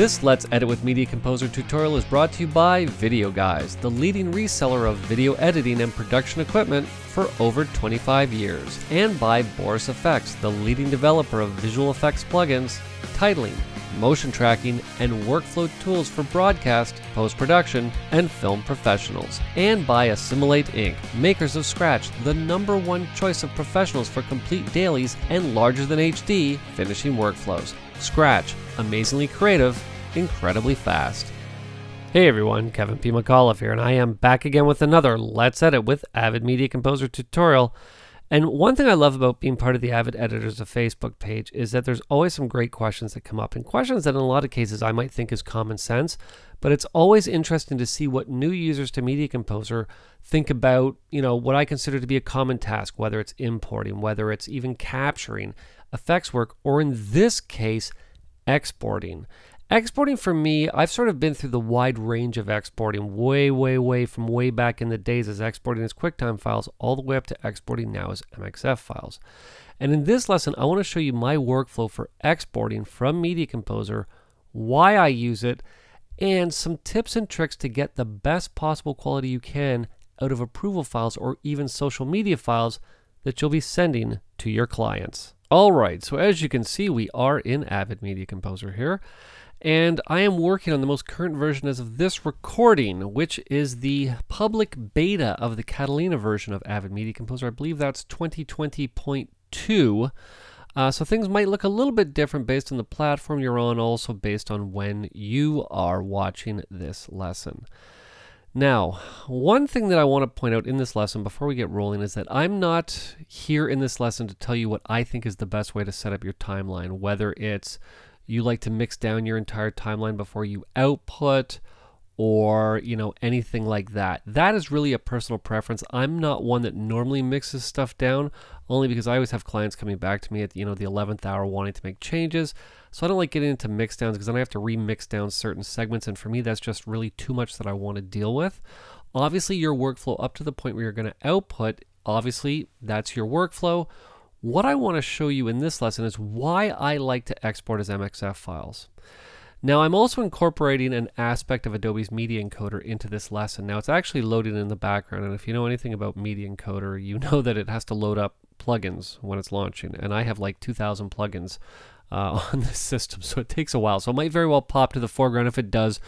This Let's Edit with Media Composer tutorial is brought to you by Video Guys, the leading reseller of video editing and production equipment for over 25 years, and by Boris FX, the leading developer of visual effects plugins, titling, motion tracking, and workflow tools for broadcast, post production, and film professionals, and by Assimilate Inc., makers of Scratch, the number one choice of professionals for complete dailies and larger than HD finishing workflows. Scratch, amazingly creative, incredibly fast. Hey everyone, Kevin P. McAuliffe here, and I am back again with another Let's Edit with Avid Media Composer tutorial. And one thing I love about being part of the Avid Editors of Facebook page is that there's always some great questions that come up, and questions that in a lot of cases I might think is common sense, but it's always interesting to see what new users to Media Composer think about, you know, what I consider to be a common task, whether it's importing, whether it's even capturing effects work, or in this case, exporting. Exporting for me, I've sort of been through the wide range of exporting, way, way, way from way back in the days as exporting as QuickTime files, all the way up to exporting now as MXF files. And in this lesson, I want to show you my workflow for exporting from Media Composer, why I use it, and some tips and tricks to get the best possible quality you can out of approval files or even social media files that you'll be sending to your clients. All right, so as you can see, we are in Avid Media Composer here and I am working on the most current version as of this recording, which is the public beta of the Catalina version of Avid Media Composer. I believe that's 2020.2. Uh, so things might look a little bit different based on the platform you're on, also based on when you are watching this lesson. Now, one thing that I want to point out in this lesson before we get rolling is that I'm not here in this lesson to tell you what I think is the best way to set up your timeline, whether it's you like to mix down your entire timeline before you output or you know anything like that. That is really a personal preference. I'm not one that normally mixes stuff down only because i always have clients coming back to me at you know the 11th hour wanting to make changes. So i don't like getting into mix downs because then i have to remix down certain segments and for me that's just really too much that i want to deal with. Obviously your workflow up to the point where you're going to output obviously that's your workflow. What I want to show you in this lesson is why I like to export as MXF files. Now I'm also incorporating an aspect of Adobe's Media Encoder into this lesson. Now it's actually loaded in the background and if you know anything about Media Encoder you know that it has to load up plugins when it's launching and I have like 2,000 plugins uh, on this system so it takes a while so it might very well pop to the foreground if it does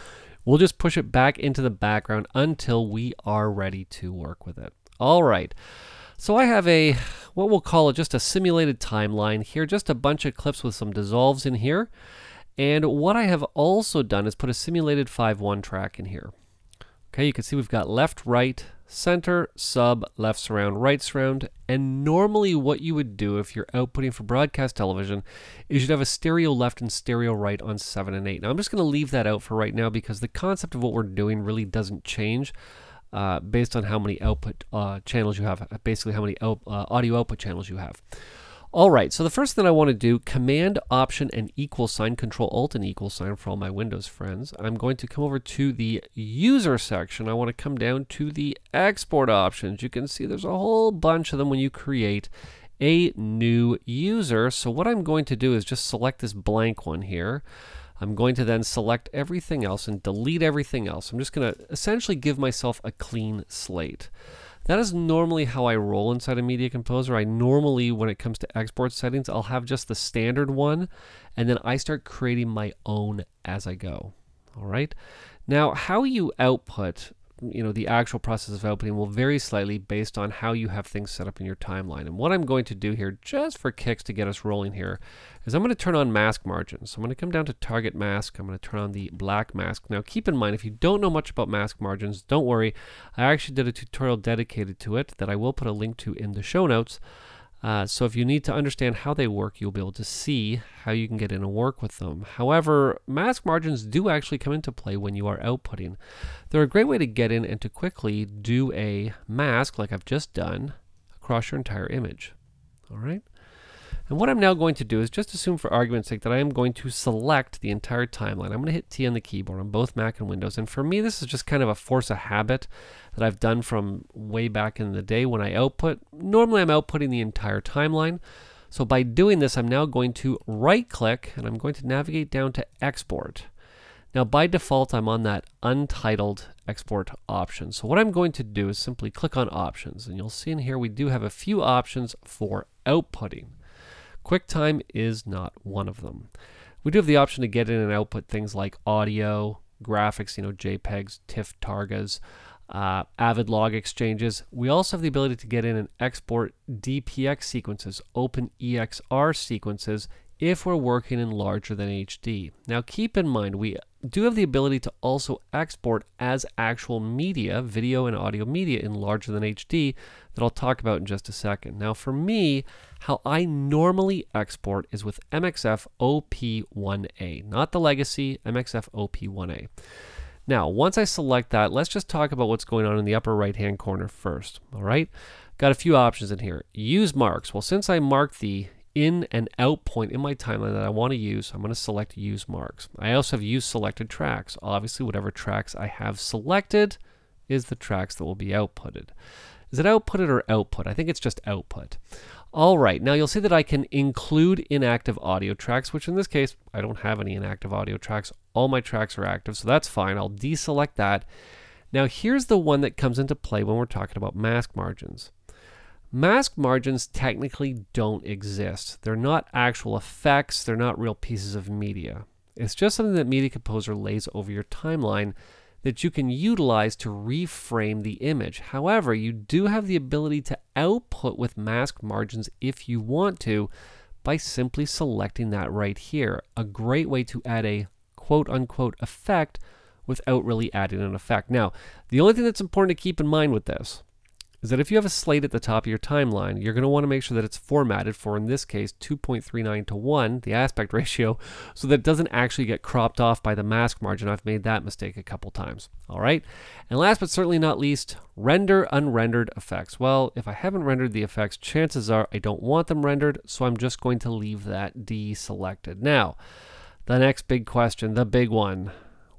we'll just push it back into the background until we are ready to work with it. All right. So I have a, what we'll call it just a simulated timeline here, just a bunch of clips with some dissolves in here. And what I have also done is put a simulated 5-1 track in here. Okay, you can see we've got left, right, center, sub, left surround, right surround, and normally what you would do if you're outputting for broadcast television is you'd have a stereo left and stereo right on 7 and 8. Now I'm just going to leave that out for right now because the concept of what we're doing really doesn't change uh, based on how many output uh, channels you have, basically how many out, uh, audio output channels you have. All right, so the first thing I want to do, Command, Option, and equal sign, Control, Alt, and equal sign for all my Windows friends. I'm going to come over to the User section. I want to come down to the Export options. You can see there's a whole bunch of them when you create a new user. So what I'm going to do is just select this blank one here. I'm going to then select everything else and delete everything else. I'm just going to essentially give myself a clean slate. That is normally how I roll inside a Media Composer. I normally, when it comes to export settings, I'll have just the standard one, and then I start creating my own as I go. All right. Now, how you output you know, the actual process of outputting will vary slightly based on how you have things set up in your timeline. And what I'm going to do here, just for kicks to get us rolling here, is I'm going to turn on mask margins. So I'm going to come down to target mask. I'm going to turn on the black mask. Now keep in mind, if you don't know much about mask margins, don't worry. I actually did a tutorial dedicated to it that I will put a link to in the show notes. Uh, so if you need to understand how they work, you'll be able to see how you can get in and work with them. However, mask margins do actually come into play when you are outputting. They're a great way to get in and to quickly do a mask like I've just done across your entire image. All right. And what I'm now going to do is just assume for argument's sake that I am going to select the entire timeline. I'm going to hit T on the keyboard on both Mac and Windows. And for me, this is just kind of a force of habit that I've done from way back in the day when I output. Normally I'm outputting the entire timeline. So by doing this, I'm now going to right click and I'm going to navigate down to export. Now by default, I'm on that untitled export option. So what I'm going to do is simply click on options and you'll see in here we do have a few options for outputting. QuickTime is not one of them. We do have the option to get in and output things like audio, graphics, you know, JPEGs, TIFF targas, uh, Avid log exchanges. We also have the ability to get in and export DPX sequences, OpenEXR sequences, if we're working in larger than HD. Now keep in mind, we do have the ability to also export as actual media, video and audio media in larger than HD that I'll talk about in just a second. Now for me, how I normally export is with MXF OP1A, not the legacy, MXF OP1A. Now, once I select that, let's just talk about what's going on in the upper right hand corner first. All right, got a few options in here. Use marks. Well, since I marked the in and out point in my timeline that I want to use, I'm going to select use marks. I also have use selected tracks. Obviously, whatever tracks I have selected is the tracks that will be outputted. Is it outputted or output? I think it's just output. All right, now you'll see that I can include inactive audio tracks, which in this case, I don't have any inactive audio tracks. All my tracks are active, so that's fine. I'll deselect that. Now here's the one that comes into play when we're talking about mask margins. Mask margins technically don't exist. They're not actual effects, they're not real pieces of media. It's just something that Media Composer lays over your timeline that you can utilize to reframe the image. However, you do have the ability to output with mask margins if you want to by simply selecting that right here. A great way to add a quote unquote effect without really adding an effect. Now, the only thing that's important to keep in mind with this is that if you have a slate at the top of your timeline, you're going to want to make sure that it's formatted for, in this case, 2.39 to 1, the aspect ratio, so that it doesn't actually get cropped off by the mask margin. I've made that mistake a couple times. All right. And last but certainly not least, render unrendered effects. Well, if I haven't rendered the effects, chances are I don't want them rendered, so I'm just going to leave that deselected. Now, the next big question, the big one.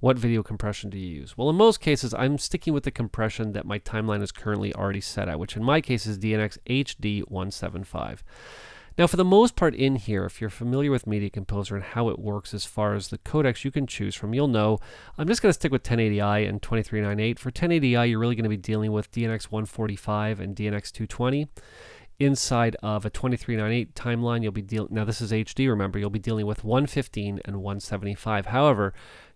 What video compression do you use? Well, in most cases, I'm sticking with the compression that my timeline is currently already set at, which in my case is DNX HD 175. Now, for the most part in here, if you're familiar with Media Composer and how it works as far as the codecs you can choose from, you'll know I'm just going to stick with 1080i and 2398. For 1080i, you're really going to be dealing with DNX 145 and DNX 220 inside of a 2398 timeline you'll be dealing now this is HD remember you'll be dealing with 115 and 175 however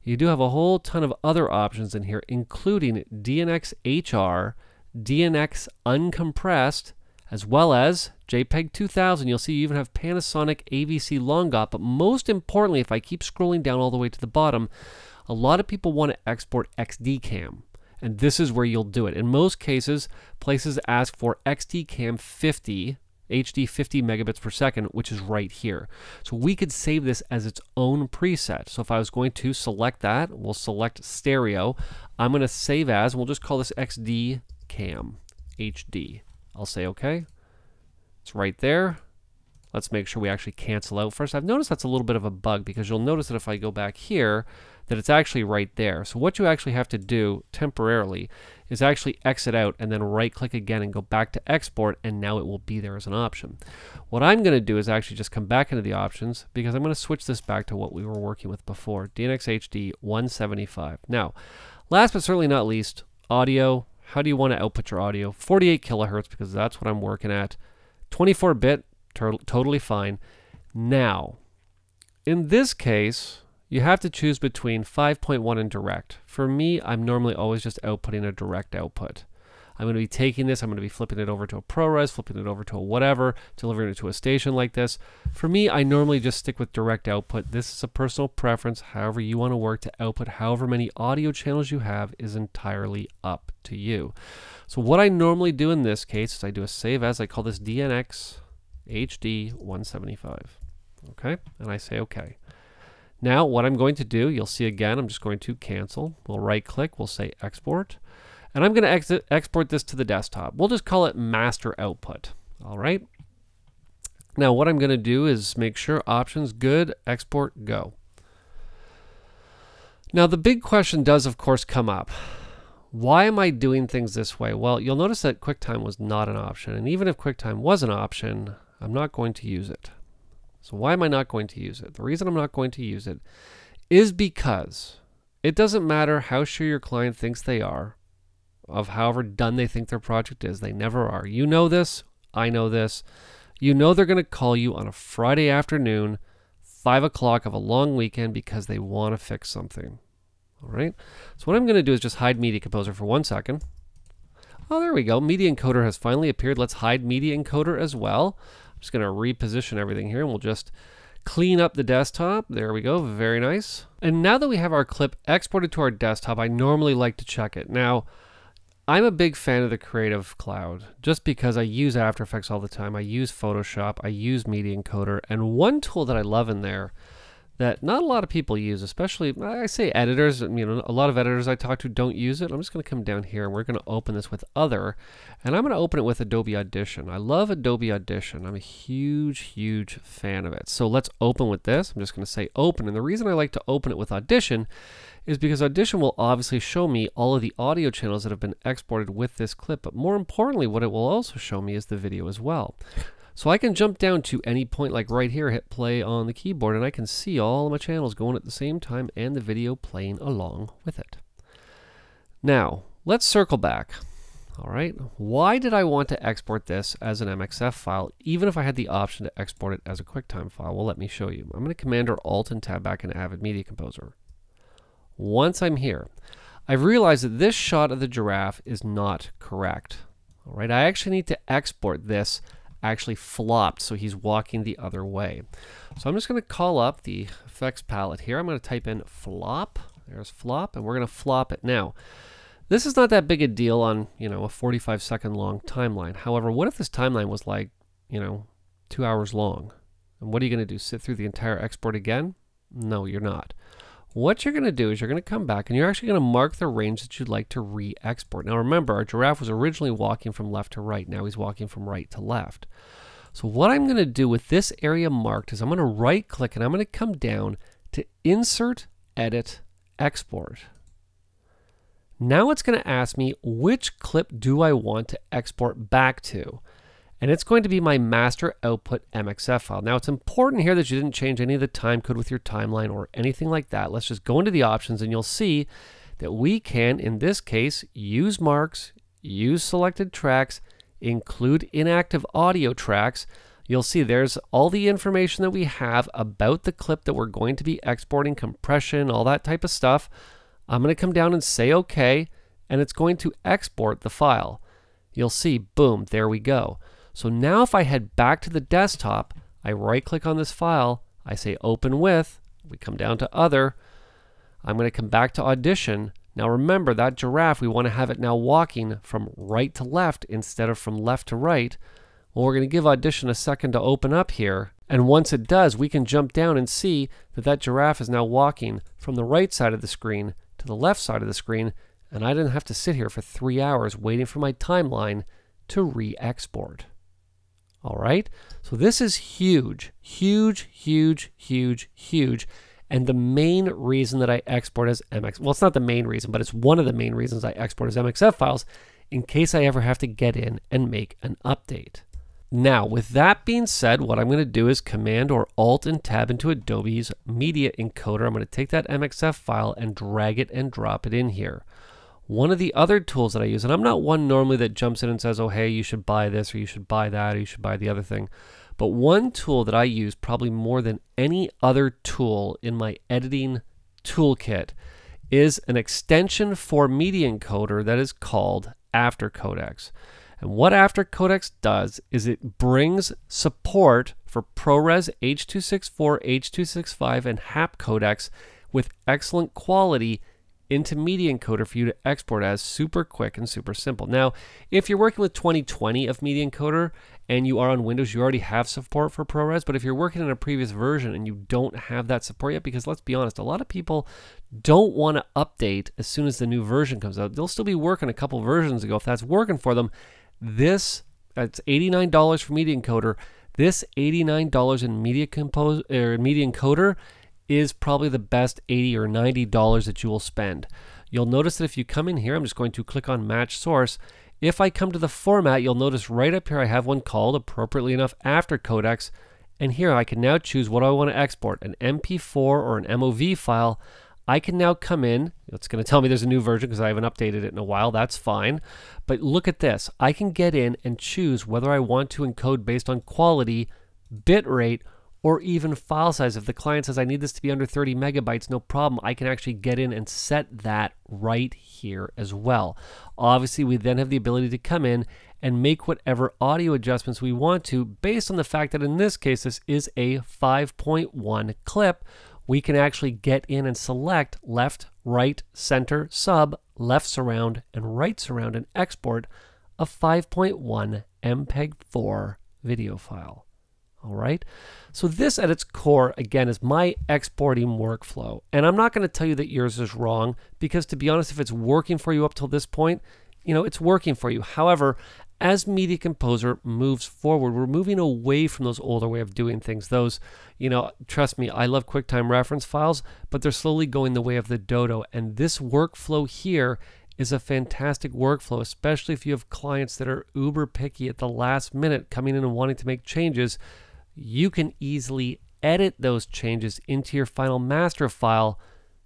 you do have a whole ton of other options in here, including DNX HR, DNX uncompressed, as well as JPEG 2000. You'll see you even have Panasonic AVC LongG, but most importantly, if I keep scrolling down all the way to the bottom, a lot of people want to export XDCAM. And this is where you'll do it. In most cases, places ask for XDCAM 50 HD 50 megabits per second, which is right here. So we could save this as its own preset. So if I was going to select that, we'll select stereo. I'm going to save as, we'll just call this XD cam HD. I'll say okay. It's right there. Let's make sure we actually cancel out first. I've noticed that's a little bit of a bug because you'll notice that if I go back here, that it's actually right there. So what you actually have to do temporarily is actually exit out and then right click again and go back to export and now it will be there as an option. What I'm going to do is actually just come back into the options because I'm going to switch this back to what we were working with before, DNX HD 175. Now, last but certainly not least, audio. How do you want to output your audio? 48 kilohertz because that's what I'm working at. 24 bit, totally fine. Now, in this case, you have to choose between 5.1 and direct. For me, I'm normally always just outputting a direct output. I'm going to be taking this, I'm going to be flipping it over to a ProRes, flipping it over to a whatever, delivering it to a station like this. For me, I normally just stick with direct output. This is a personal preference. However you want to work to output however many audio channels you have is entirely up to you. So what I normally do in this case is I do a save as, I call this DNX HD 175. Okay, and I say okay. Now what I'm going to do, you'll see again, I'm just going to cancel. We'll right click, we'll say export. And I'm going to export this to the desktop. We'll just call it master output. All right. Now what I'm going to do is make sure options good, export, go. Now the big question does of course come up. Why am I doing things this way? Well, you'll notice that QuickTime was not an option. And even if QuickTime was an option, I'm not going to use it. So why am I not going to use it? The reason I'm not going to use it is because It doesn't matter how sure your client thinks they are, of however done they think their project is. They never are. You know this. I know this. You know they're going to call you on a Friday afternoon, 5 o'clock of a long weekend because they want to fix something. All right. So what I'm going to do is just hide Media Composer for one second. Oh, there we go. Media Encoder has finally appeared. Let's hide Media Encoder as well. I'm just going to reposition everything here and we'll just clean up the desktop. There we go. Very nice. And now that we have our clip exported to our desktop, I normally like to check it. Now, I'm a big fan of the Creative Cloud just because I use After Effects all the time. I use Photoshop, I use Media Encoder, and one tool that I love in there that not a lot of people use, especially I say editors. You know, a lot of editors I talk to don't use it. I'm just going to come down here and we're going to open this with other, and I'm going to open it with Adobe Audition. I love Adobe Audition. I'm a huge, huge fan of it. So let's open with this. I'm just going to say open, and the reason I like to open it with Audition is because Audition will obviously show me all of the audio channels that have been exported with this clip, but more importantly, what it will also show me is the video as well. So I can jump down to any point like right here, hit play on the keyboard, and I can see all of my channels going at the same time and the video playing along with it. Now, let's circle back. All right, why did I want to export this as an MXF file, even if I had the option to export it as a QuickTime file? Well, let me show you. I'm going to Command or Alt and tab back in Avid Media Composer. Once I'm here, I've realized that this shot of the giraffe is not correct. All right, I actually need to export this actually flopped, so he's walking the other way. So I'm just going to call up the effects palette here. I'm going to type in flop. There's flop, and we're going to flop it. Now, this is not that big a deal on, you know, a 45 second long timeline. However, what if this timeline was like, you know, two hours long? And what are you going to do? Sit through the entire export again? No, you're not. What you're going to do is you're going to come back and you're actually going to mark the range that you'd like to re-export. Now remember, our giraffe was originally walking from left to right. Now he's walking from right to left. So what I'm going to do with this area marked is I'm going to right click and I'm going to come down to Insert, Edit, Export. Now it's going to ask me which clip do I want to export back to and it's going to be my master output MXF file. Now it's important here that you didn't change any of the time code with your timeline or anything like that. Let's just go into the options and you'll see that we can, in this case, use marks, use selected tracks, include inactive audio tracks. You'll see there's all the information that we have about the clip that we're going to be exporting, compression, all that type of stuff. I'm going to come down and say OK, and it's going to export the file. You'll see, boom, there we go. So now if I head back to the desktop, I right click on this file, I say open with, we come down to other, I'm going to come back to audition. Now remember that giraffe, we want to have it now walking from right to left instead of from left to right. Well, we're going to give audition a second to open up here. And once it does, we can jump down and see that that giraffe is now walking from the right side of the screen to the left side of the screen. And I didn't have to sit here for three hours waiting for my timeline to re-export. All right. So this is huge, huge, huge, huge, huge. And the main reason that I export as MX, well, it's not the main reason, but it's one of the main reasons I export as MXF files in case I ever have to get in and make an update. Now, with that being said, what I'm going to do is Command or Alt and Tab into Adobe's Media Encoder. I'm going to take that MXF file and drag it and drop it in here. One of the other tools that I use, and I'm not one normally that jumps in and says, oh, hey, you should buy this or you should buy that or you should buy the other thing. But one tool that I use probably more than any other tool in my editing toolkit is an extension for Media Encoder that is called After Codecs. And what After Codecs does is it brings support for ProRes H.264, H.265, and HAP codecs with excellent quality into Media Encoder for you to export as super quick and super simple. Now, if you're working with 2020 of Media Encoder and you are on Windows, you already have support for ProRes. But if you're working in a previous version and you don't have that support yet, because let's be honest, a lot of people don't want to update as soon as the new version comes out. They'll still be working a couple versions ago. If that's working for them, this it's $89 for Media Encoder. This $89 in Media Compose or Media Encoder is probably the best 80 or 90 dollars that you will spend. You'll notice that if you come in here, I'm just going to click on match source. If I come to the format, you'll notice right up here I have one called appropriately enough after codecs. And here I can now choose what I want to export, an MP4 or an MOV file. I can now come in. It's going to tell me there's a new version because I haven't updated it in a while. That's fine. But look at this. I can get in and choose whether I want to encode based on quality, bit rate, or even file size. If the client says I need this to be under 30 megabytes, no problem. I can actually get in and set that right here as well. Obviously, we then have the ability to come in and make whatever audio adjustments we want to based on the fact that in this case, this is a 5.1 clip. We can actually get in and select left, right, center, sub, left surround, and right surround and export a 5.1 MPEG 4 video file. All right. So this at its core, again, is my exporting workflow. And I'm not going to tell you that yours is wrong because to be honest, if it's working for you up till this point, you know, it's working for you. However, as Media Composer moves forward, we're moving away from those older way of doing things. Those, you know, trust me, I love QuickTime reference files, but they're slowly going the way of the dodo. And this workflow here is a fantastic workflow, especially if you have clients that are uber picky at the last minute coming in and wanting to make changes you can easily edit those changes into your final master file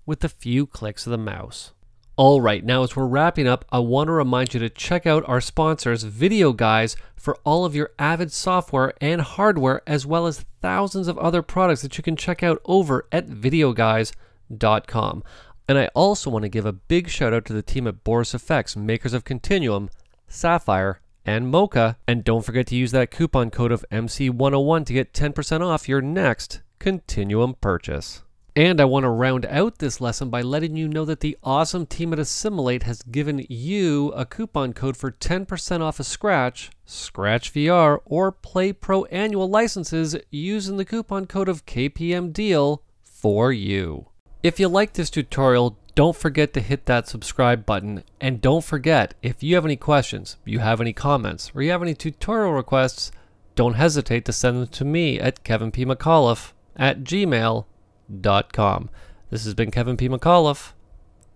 with a few clicks of the mouse. Alright, now as we're wrapping up, I want to remind you to check out our sponsors, Video Guys, for all of your Avid software and hardware, as well as thousands of other products that you can check out over at videoguys.com. And I also want to give a big shout out to the team at Boris FX, makers of Continuum, Sapphire, and Mocha. And don't forget to use that coupon code of MC101 to get 10% off your next Continuum purchase. And I want to round out this lesson by letting you know that the awesome team at Assimilate has given you a coupon code for 10% off a Scratch, Scratch VR, or Play Pro annual licenses using the coupon code of KPM Deal for you. If you like this tutorial, don't forget to hit that subscribe button. And don't forget, if you have any questions, you have any comments, or you have any tutorial requests, don't hesitate to send them to me at kevinpmcauliffe at gmail.com. This has been Kevin P. McAuliffe.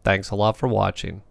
Thanks a lot for watching.